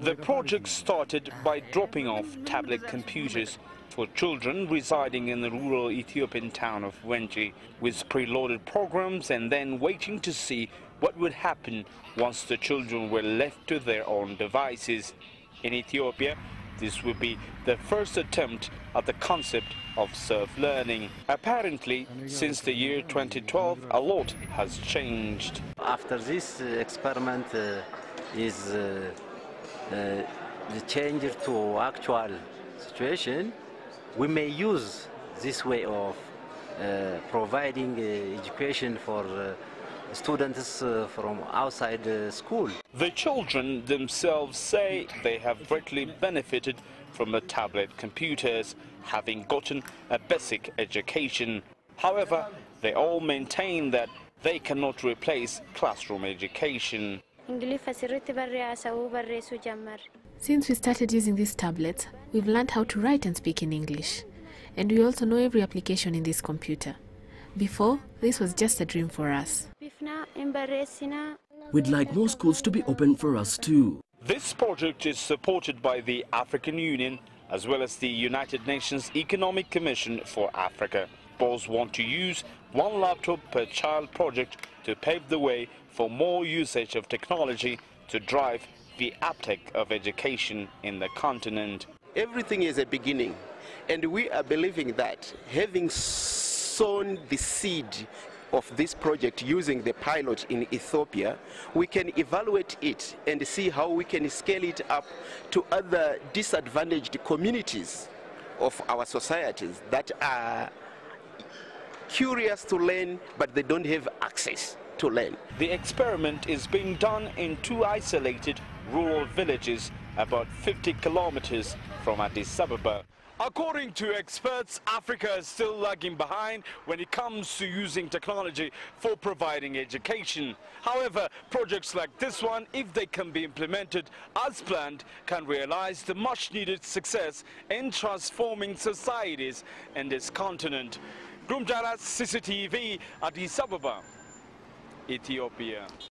The project started by dropping off tablet computers for children residing in the rural Ethiopian town of Wenji with preloaded programs and then waiting to see what would happen once the children were left to their own devices. In Ethiopia, this would be the first attempt at the concept of self-learning. Apparently, since the year 2012, a lot has changed. After this uh, experiment uh, is uh, the change to actual situation, we may use this way of uh, providing uh, education for uh, students uh, from outside the school. The children themselves say they have greatly benefited from the tablet computers, having gotten a basic education. However, they all maintain that they cannot replace classroom education. Since we started using these tablets, we've learned how to write and speak in English. And we also know every application in this computer. Before, this was just a dream for us. We'd like more schools to be open for us too. This project is supported by the African Union as well as the United Nations Economic Commission for Africa. Both want to use one laptop per child project to pave the way for more usage of technology to drive the uptake of education in the continent. Everything is a beginning, and we are believing that having sown the seed of this project using the pilot in Ethiopia, we can evaluate it and see how we can scale it up to other disadvantaged communities of our societies that are curious to learn but they don't have access to learn. The experiment is being done in two isolated rural villages about 50 kilometers from Addis Ababa. According to experts, Africa is still lagging behind when it comes to using technology for providing education. However, projects like this one, if they can be implemented as planned, can realize the much needed success in transforming societies in this continent. Girum Chala CCTV, Addis Ababa, Ethiopia.